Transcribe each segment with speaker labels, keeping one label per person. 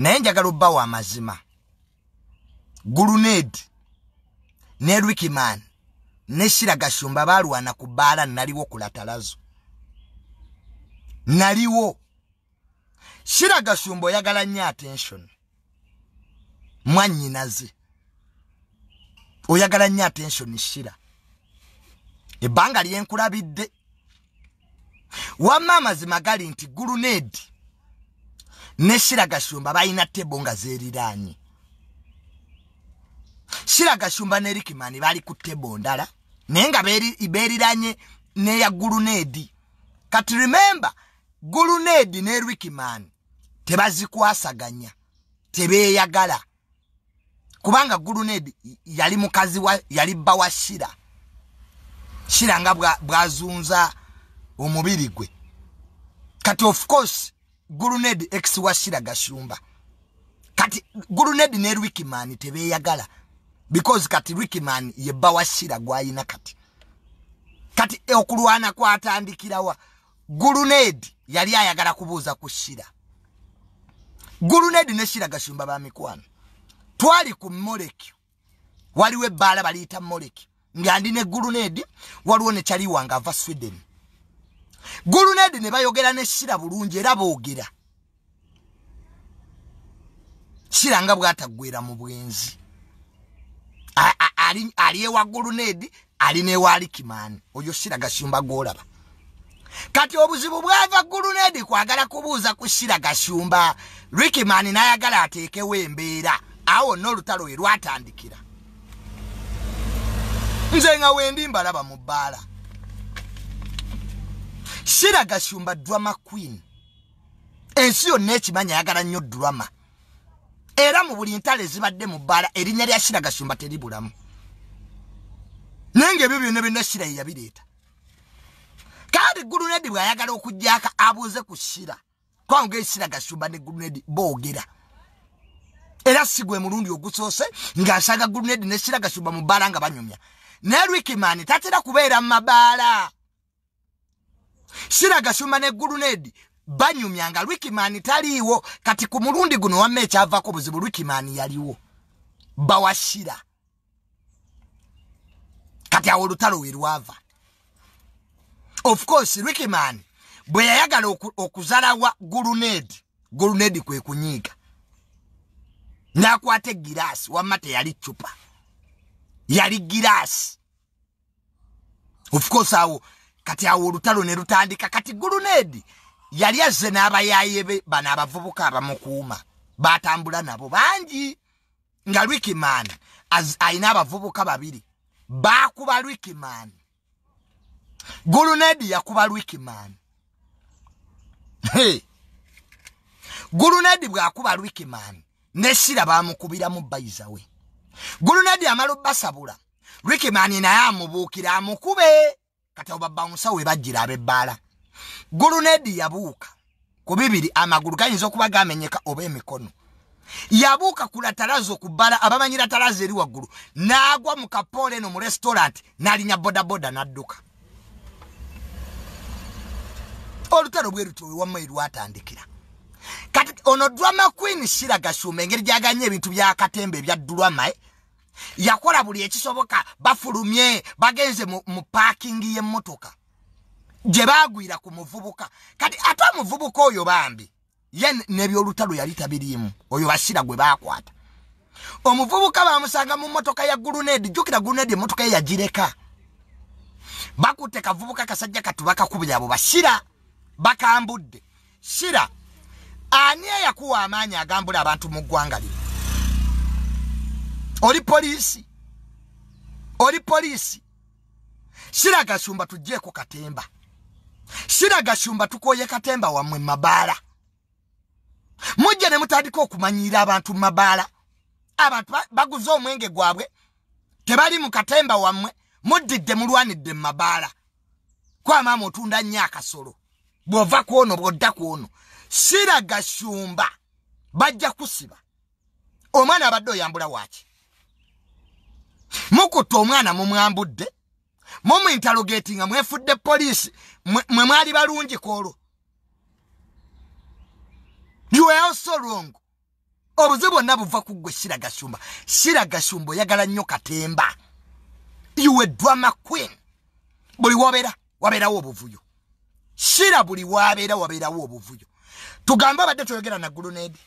Speaker 1: naye njagala obbawo amazima guluned ne rikiman ne shiragashumba balwana ku bbaala naliwo kulatalazo naliwo. Shiragashumba oyagala nnyo attention. Mwanyinaze oyagala nnyo attention shira ebbanga lyenkulabidde wamma amazima gali nti gulunedi ne shiragashumba balina tebo nga zeriranye shiragashumba ne rikimani bali ku tebo ndala naye nga beriranye neya gulunedi kati rememba gulunedi ne rikimani tebazikwasaganya tebeyagala kubanga gulunedi yali mukazi wa yali bba wa shira. Shira nga bwazunza omubiri gwe. Kati of course gulunedi ex wa shira gashumba kati gulunedi ne rikimani tebeyagala because kati rikiman ye bba wa shira gwayina kati. Kati okulwana kwatandikirawa gulunedi yali ayagala kubuuza ku shira. Gulunedi ne shira gashumba bamikwano twali ku molekyo waliwo ebbaala baliyita molekyo nga ndi ne gulunedi waliwo nekyaliwa nga ava sweden gulunedi ne bayogera ne shira bulungi era boogera. Shira nga bwataggwera mu bwenzi. Ali ewa gulunedi ali newa alikimaani oyo shira gashumba gwolaba. Kati obuzibu bwava gulunedi kwagala kubuuza ku shira gashumba rikimaani nayagala ateekewo embeera. Awo n'olutalo we lwatandikira. Nze nga wendi mbalaba mu bbaala shira gashumba drama queen. Ensi yonna ekimanya yagala nnyo drama. Era mu buli ntalo ezibadde mu bbaala erinnya lya shira gashumba teribulamu naye ngaebyo byonna byonna shira ye yabireeta. Kandi gulunedi bw'ayagala okujjaka abuuze ku shira kubanga esira gashumba ne gulunedi boogera. Era si gwe mulundi ogusoose ng'asaga gulunedi ne shira gashumba mu bbaala nga banyumya. Naye rikimani tatera kubeera mu mabaala shira gashumba ne gulunedi. Banyumya nga rikimani taliiwo kati ku mulundi guno wamma ekyavaako buzibu rikimani yaliwo. Bawashira kati awo olutalo we lwava. Of course rikimani bwe yayagala okuzalawa gulunedi gulunedi kwe kunyiiga. N'akwata egiraasi wamma teyali cupa yali giraasi. Of course awo kati awo olutalo ne lutandika kati gulunedi yali azze n'abayaye be bano abavubuka abamukuuma batambula nabo bangi nga rikimani alina abavubuka babiri bakuba rikimani gulunedi yakuba rikimani hey. gulunedi bwakuba rikimani nesira bamukubiramu bayiza we gulunedi amala obbasabula rikimani naye amubuukira amukube kati obabawunsa we bajjira ab'ebbaala. Gulunedi yabuuka. Ku bibiri amagulu gayinza okuba gamenyeka oba emikono. Yabuuka ku latalazo ku bbala abamanyi latalazo eri waggulu n'agwa mu kapoolo eno mu restaurant n'alinya bodaboda n'adduka. Olutalo bwe lutyo wewamma erwatandikira kati ono drama queen shira gashumba engeri gyaganya ebintu byakatemba ebya drama eh? Yakola buli ekisoboka bafulumye bagenze mu, pakingi y'emmotoka. Gye bagwira ku muvubuka. Kati ate omuvubuka oyo bambi ye nebyolutalo yali tabiriimu oyo bashira gwe bakwata omuvubuka bamusanga mu motoka ya gulunedi jukira gulunedi emotoka ye yagireka. Bakutte kavubuka kasajja katu bakakubira abo bashira bakambudde. Shira ani eyakuwa amaanyi agambula abantu mu ggwanga lino oli poliisi. Oli poliisi. Shira gashumba tugjeeko katemba. Shira gashumba tukoye katemba wammwe mabaala. Mujja ne mutandika okumanyira abantu mabaala. Abantu baguze omwenge gwabwe. Tebali mu katemba wammwe muddidde mulwanidde mu mabaala kwamaama otunda nnyo akasolo. Bw'ova ku ono bw'odda ku ono. Shira gashumba bajja kusiba. Omwana abadde oyambula waki mukutte omwana mumwambudde. Mumuinterogati nga mwefudde poliisi mwe mwali balungi kwolwo you were also wrong. Obuzibu bwonna buva ku ggwe shira gashumba oyagala nnyo katemba. Iwe drama queen. Buli wabeera wabeerawo obuvuyo. Shira buli wabeera wabeerawo obuvuyo. Tugambe abadde toyogera naggulu needi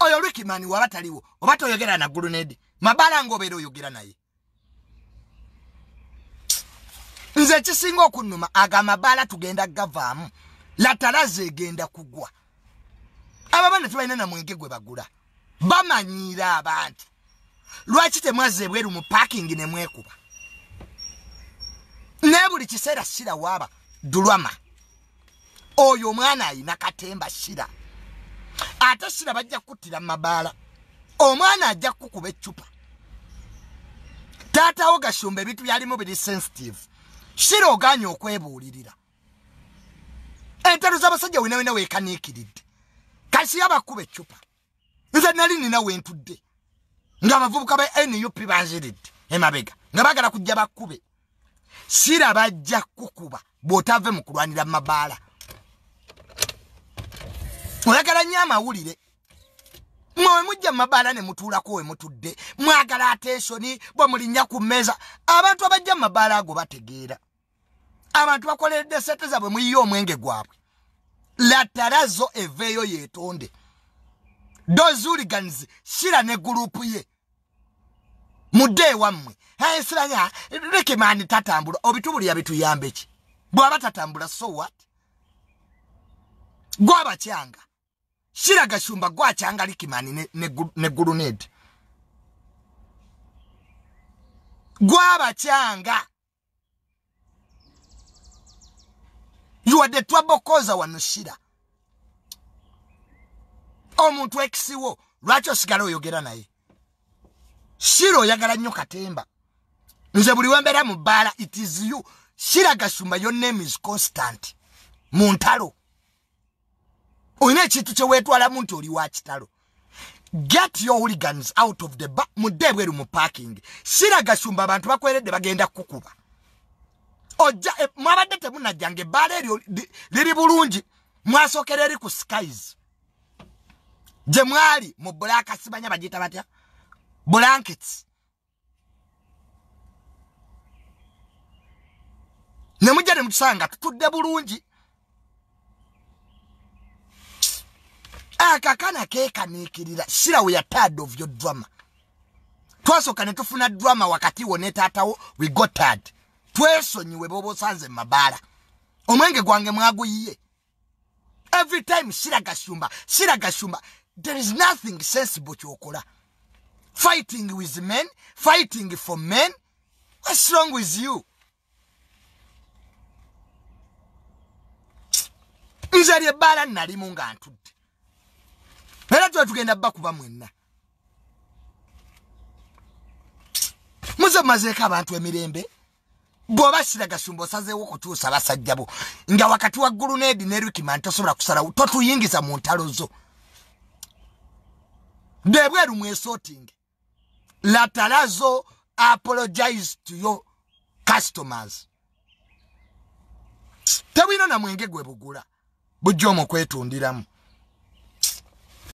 Speaker 1: oyo lwikimani waba taliwo oba toyogera naggulu needi mabaala ngaobeera oyogera naye. Nze ekisinga okunnuma aga amabaala tugenda gavaamu latalaze egenda kugwa. Ababaana tebalina namwenge gwe bagula bamanyiira abantu. Lwaki temwazza ebweru mu paakingi ne mwekuba? Naye buli kiseera sira waaba dulwama. Oyo omwana ayina katemba sira ate sira bajja kukuttira mu mabaala. Omwana ajja kukukuba eccupa. Taatawo gashumba ebintu byalimu biri sensitive. Sira oganye okwebuulirira. Entalo z'abasajja wena wena weekaniikiridde. Kasi abakuba eccupa. Nze nali nina wentudde ngaabavubuka ba nup banziridde emabega nga bagala kujja bakkube sira bajja kukuba bw'otave mu kulwanira mabaala oyagala nnyo amawulire. Mwe mujja mu mabaala ne mutuulako we mutudde mwagala atensoni bwe mulinnya ku mmeeza abantu abajja mu mabaala ago bategeera. Abantu bakoleredde sente zabwe muyiye omwenge gwabwe. Latarazo eveeyo yeetonde. Dozuliganizi shira ne gurupu ye. Mudde ewammwe. Ensiranya lekemani tatambula. Obitubulira bituyambe ki bw'aba tatambula so what? Gwabakyanga shira gashumba gwakyanga likimani ne, ne, ne gurunedi the trouble causer wano shira. Omuntu ekisiwo lwaki osigala oyogera naye? Shira oyagala nnyo katemba. Nze buli wembeera mu bbaala it is you. Shira gashumba your name is constant. Mu ntalo olina ekintu kyeweetwalamu nti oli wa kitalo. Get your hooligans out of the ba mudde ebweru mu parking. Shira gashumba abantu bakweredde bagenda kukuba. Ojja e, mwabadde temunajjanga ebbaala eryo liri bulungi mwasookera eri ku skies. Gye mwali mu bulakasibanya bagiyita batya? Blankets. Ne mujja ne mukisanga tutudde bulungi akakana kekaniikirira shira we yatad of your drama. Twasooka ne tufuna drama wakati wo ne taatawo we got tad twesonyiwe boba osanze mabaala. Omwenge gwange mwaguyiye. Every time shira gashumba shira gashumba there is nothing sensible kyokola. Fighting with men fighting for men what's wrong with you? Nze lyebbaala nalimu nga ntudde era tuba tugenda bakuba mwenna. Muze mumazeeko abantu emirembe. Bw'oba sira gasumba osazeewo okutuusa basajja bo nga wakati wa guluneedi ne rikimani tosobola kusalawo totuyingiza mu ntalo zo. Bebweru mwesotinge latalazo apologize to your customers. Tebwina na mwenge gwe bugula bujja omwo kwetundiramu